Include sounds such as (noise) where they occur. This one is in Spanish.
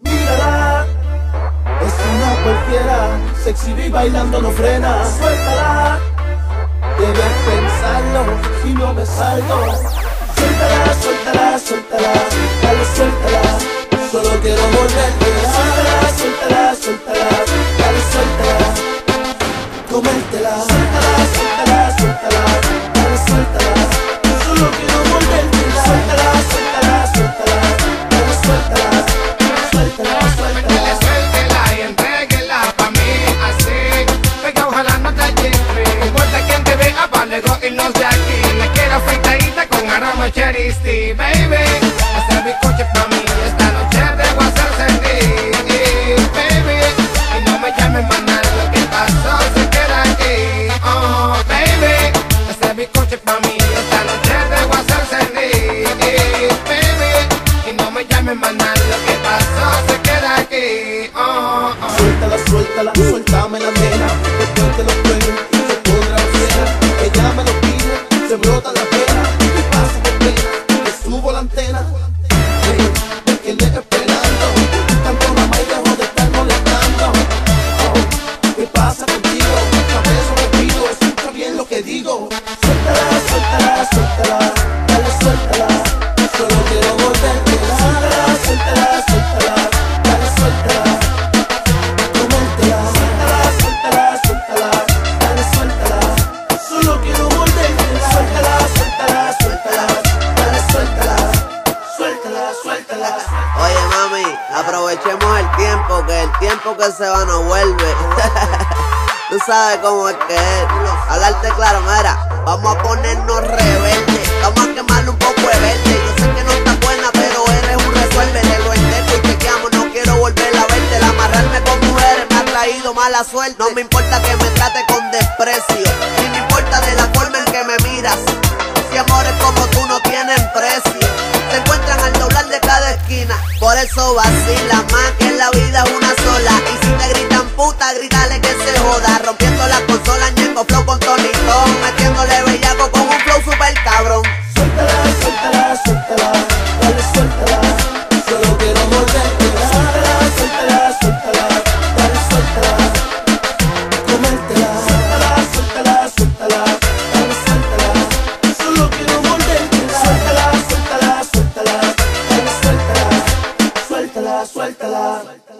Mírala, es una cualquiera, se exhibe bailando no frena. Suéltala, debes pensarlo si no me salgo. Suéltala, suéltala, suéltala, dale suéltala, solo quiero volverte. Suéltala, suéltala, suéltala, dale suéltala, comértela. Suéltala, Steve, baby. Mi coche pa' mí Esta noche debo hacer sentir, baby. Y no me llames más Lo que pasó se queda aquí Oh, baby. Hacer mi coche pa' mí Esta noche debo hacer sentir, baby. Y no me llames más Lo que pasó se queda aquí Oh, oh. Suéltala, suéltala, suéltame la nena que el tiempo que se va no vuelve. (laughs) Tú sabes cómo es que es. Hablarte claro, mira, vamos a ponernos rebeldes. Vamos a quemarle un poco de verde. Yo sé que no está buena, pero eres un resuelve. Te lo enteco y chequeamos, no quiero volver a verte. El amarrarme con mujeres me ha traído mala suerte. No me importa que me trate con desprecio, ni me importa de la forma en que me miras. Eso vacila más que la vida una sola. Y si te gritan puta, grítale que se joda. Rompiendo la suéltala. suéltala.